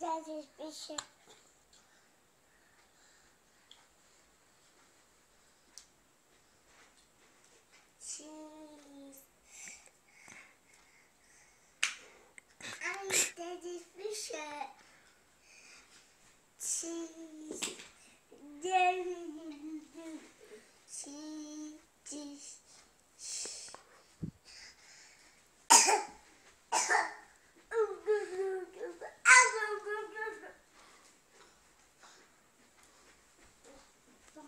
That is bir.